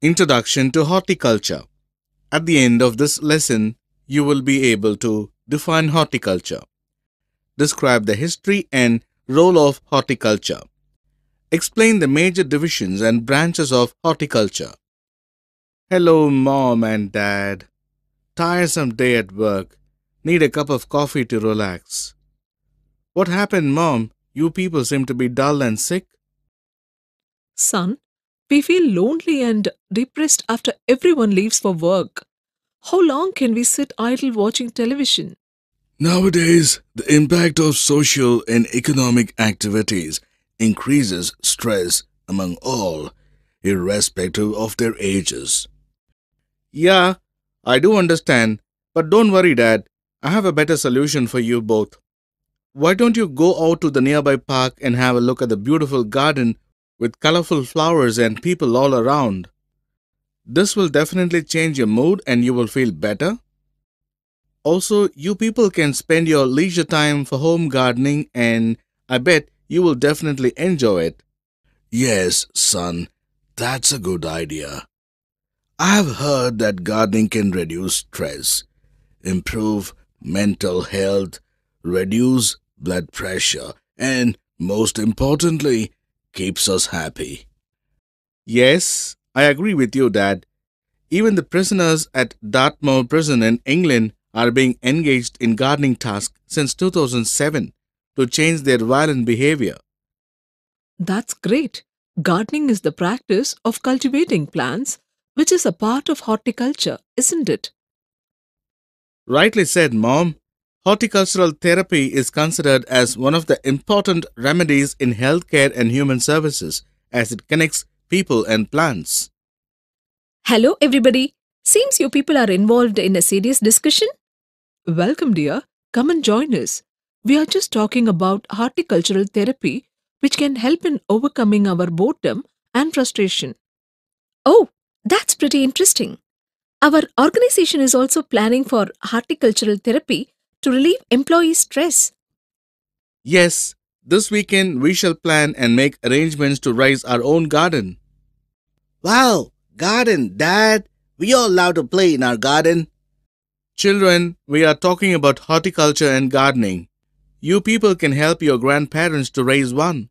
Introduction to Horticulture. At the end of this lesson, you will be able to define horticulture, describe the history and role of horticulture, explain the major divisions and branches of horticulture. Hello, mom and dad. Tiresome day at work. Need a cup of coffee to relax. What happened, mom? You people seem to be dull and sick. Son, we feel lonely and depressed after everyone leaves for work. How long can we sit idle watching television? Nowadays, the impact of social and economic activities increases stress among all, irrespective of their ages. Yeah, I do understand, but don't worry, Dad. I have a better solution for you both. Why don't you go out to the nearby park and have a look at the beautiful garden with colorful flowers and people all around? This will definitely change your mood and you will feel better. Also, you people can spend your leisure time for home gardening and I bet you will definitely enjoy it. Yes, son, that's a good idea. I have heard that gardening can reduce stress, improve mental health, reduce blood pressure, and most importantly, keeps us happy. Yes, I agree with you, Dad. Even the prisoners at Dartmoor Prison in England are being engaged in gardening tasks since 2007 to change their violent behavior. That's great. Gardening is the practice of cultivating plants, which is a part of horticulture, isn't it? Rightly said, Mom. Horticultural therapy is considered as one of the important remedies in healthcare and human services as it connects people and plants. Hello, everybody. Seems you people are involved in a serious discussion. Welcome, dear. Come and join us. We are just talking about horticultural therapy, which can help in overcoming our boredom and frustration. Oh, that's pretty interesting. Our organization is also planning for horticultural therapy to relieve employee stress. Yes, this weekend we shall plan and make arrangements to raise our own garden. Wow, garden, Dad. We all allowed to play in our garden. Children, we are talking about horticulture and gardening. You people can help your grandparents to raise one.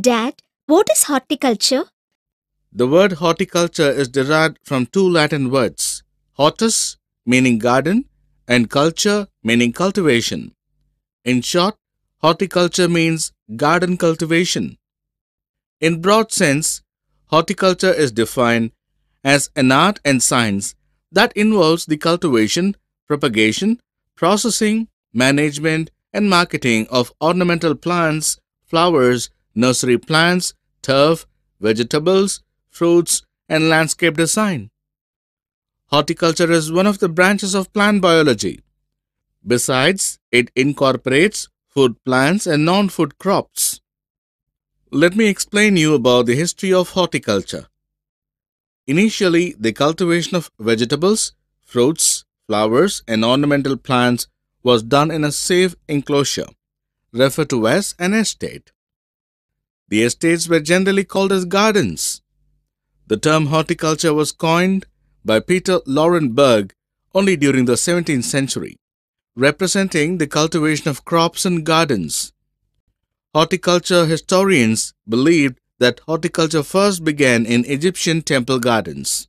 Dad, what is horticulture? The word horticulture is derived from two Latin words hortus, meaning garden, and culture, meaning cultivation. In short, horticulture means garden cultivation. In broad sense, horticulture is defined as an art and science that involves the cultivation, propagation, processing, management, and marketing of ornamental plants, flowers, nursery plants, turf, vegetables, fruits, and landscape design. Horticulture is one of the branches of plant biology. Besides, it incorporates food plants and non-food crops. Let me explain you about the history of horticulture. Initially, the cultivation of vegetables, fruits, flowers, and ornamental plants was done in a safe enclosure, referred to as an estate. The estates were generally called as gardens. The term horticulture was coined by Peter Laurenberg only during the 17th century, representing the cultivation of crops and gardens. Horticulture historians believed that horticulture first began in Egyptian temple gardens.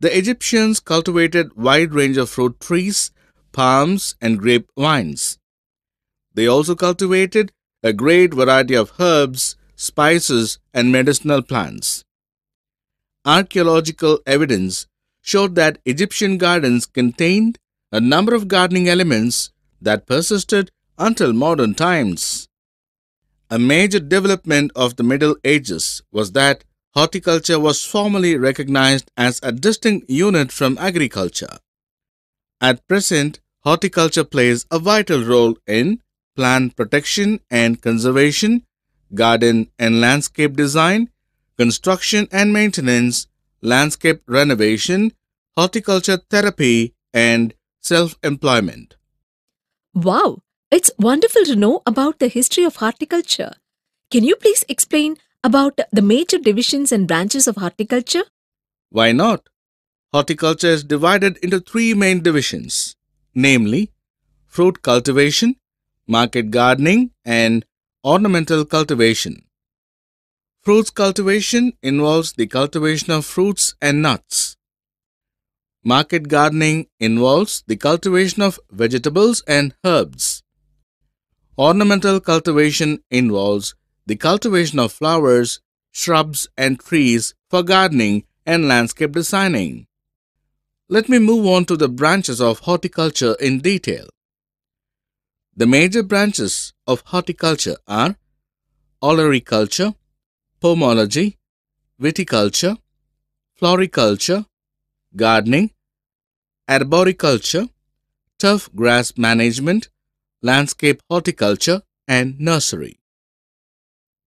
The Egyptians cultivated wide range of fruit trees, palms, and grape vines. They also cultivated a great variety of herbs, spices, and medicinal plants. Archaeological evidence showed that Egyptian gardens contained a number of gardening elements that persisted until modern times. A major development of the Middle Ages was that horticulture was formally recognized as a distinct unit from agriculture. At present, horticulture plays a vital role in plant protection and conservation, garden and landscape design, construction and maintenance, landscape renovation, horticulture therapy, and self employment. Wow, it's wonderful to know about the history of horticulture. Can you please explain about the major divisions and branches of horticulture? Why not? Horticulture is divided into three main divisions, namely fruit cultivation, market gardening, and ornamental cultivation. Fruits cultivation involves the cultivation of fruits and nuts. Market gardening involves the cultivation of vegetables and herbs. Ornamental cultivation involves the cultivation of flowers, shrubs, and trees for gardening and landscape designing. Let me move on to the branches of horticulture in detail. The major branches of horticulture are olericulture, pomology, viticulture, floriculture, gardening, arboriculture, turf grass management, landscape horticulture, and nursery.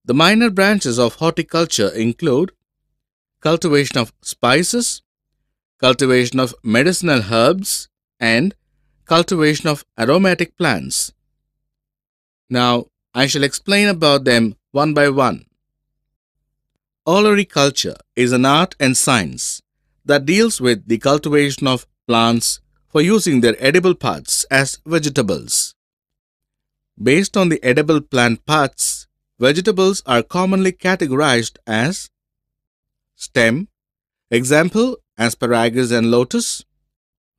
The minor branches of horticulture include cultivation of spices, cultivation of medicinal herbs, and cultivation of aromatic plants. Now, I shall explain about them one by one. Olericulture is an art and science that deals with the cultivation of plants for using their edible parts as vegetables. Based on the edible plant parts, vegetables are commonly categorized as stem, example asparagus and lotus,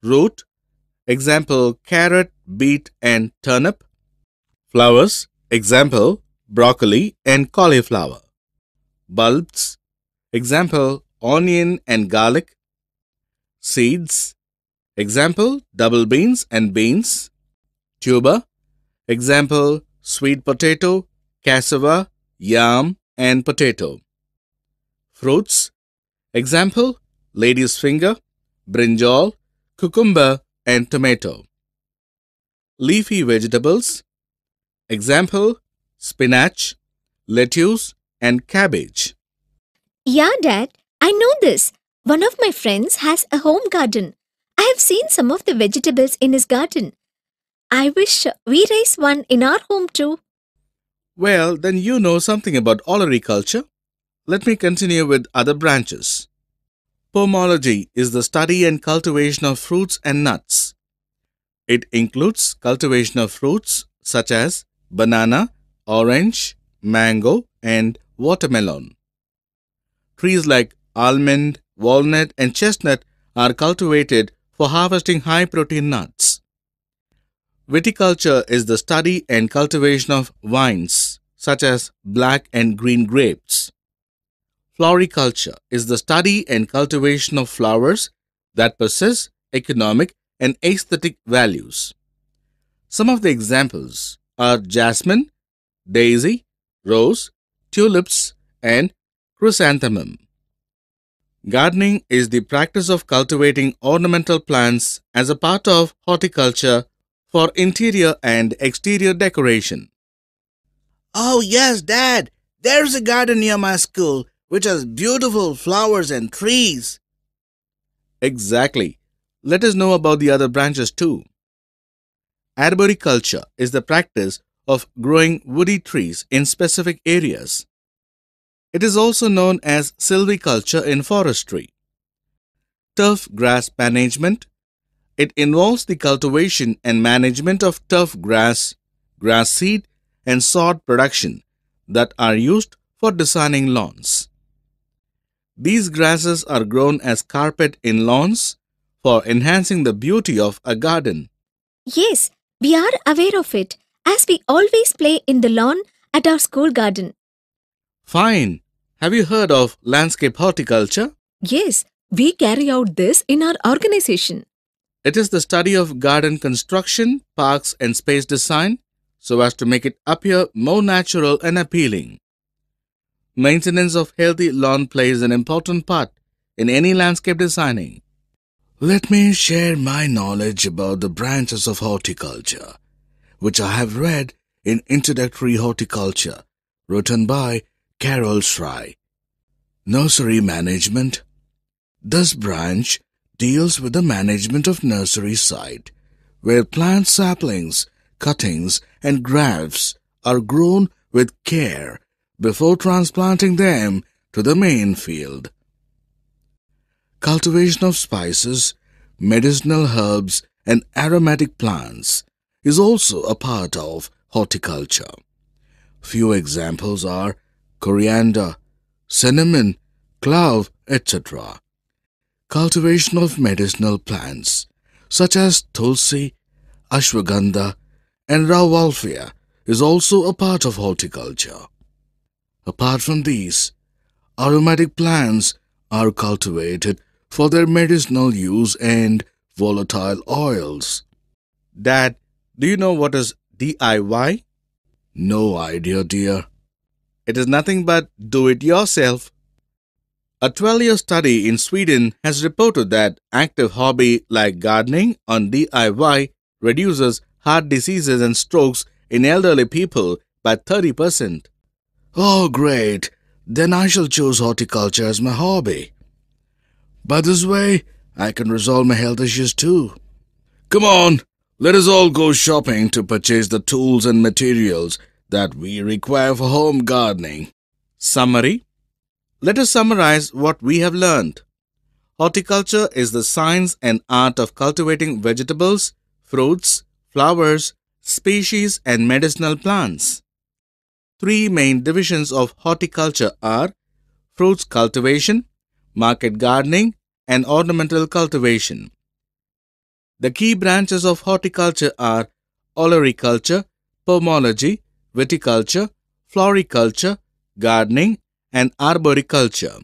root, example carrot, beet and turnip, flowers, example broccoli and cauliflower, bulbs, example onion and garlic, seeds, example double beans and beans, tuber, example sweet potato, cassava, yam and potato. Fruits, example lady's finger, brinjal, cucumber and tomato. Leafy vegetables, example spinach, lettuce and cabbage. Yeah, Dad, I know this. One of my friends has a home garden. I have seen some of the vegetables in his garden. I wish we raise one in our home too. Well, then you know something about olericulture. Let me continue with other branches. Pomology is the study and cultivation of fruits and nuts. It includes cultivation of fruits such as banana, orange, mango, and watermelon. Trees like almond, walnut, and chestnut are cultivated for harvesting high protein nuts. Viticulture is the study and cultivation of wines, such as black and green grapes. Floriculture is the study and cultivation of flowers that possess economic and aesthetic values. Some of the examples are jasmine, daisy, rose, tulips, and chrysanthemum. Gardening is the practice of cultivating ornamental plants as a part of horticulture for interior and exterior decoration. Oh, yes, Dad. There's a garden near my school which has beautiful flowers and trees. Exactly. Let us know about the other branches too. Arboriculture is the practice of growing woody trees in specific areas. It is also known as silviculture in forestry. Turf grass management. It involves the cultivation and management of turf grass, grass seed, and sod production that are used for designing lawns. These grasses are grown as carpet in lawns for enhancing the beauty of a garden. Yes, we are aware of it as we always play in the lawn at our school garden. Fine. Have you heard of landscape horticulture? Yes, we carry out this in our organization. It is the study of garden construction, parks, and space design so as to make it appear more natural and appealing. Maintenance of healthy lawn plays an important part in any landscape designing. Let me share my knowledge about the branches of horticulture, which I have read in Introductory Horticulture, written by Carroll Shry. Nursery Management This branch deals with the management of nursery site, where plant saplings, cuttings, and grafts are grown with care before transplanting them to the main field. cultivation of spices, medicinal herbs, and aromatic plants is also a part of horticulture. Few examples are coriander, cinnamon, clove, etc. Cultivation of medicinal plants such as tulsi, ashwagandha, and rauwolfia is also a part of horticulture. Apart from these, aromatic plants are cultivated for their medicinal use and volatile oils. Dad, do you know what is DIY? No idea, dear. It is nothing but do it yourself. A 12 year study in Sweden has reported that active hobby like gardening on DIY reduces heart diseases and strokes in elderly people by 30%. Oh, great. Then I shall choose horticulture as my hobby. By this way, I can resolve my health issues too. Come on, let us all go shopping to purchase the tools and materials that we require for home gardening. Summary Let us summarize what we have learned. Horticulture is the science and art of cultivating vegetables, fruits, flowers, species, and medicinal plants. Three main divisions of horticulture are fruits cultivation, market gardening, and ornamental cultivation. The key branches of horticulture are olericulture, pomology, viticulture, floriculture, gardening, and arboriculture.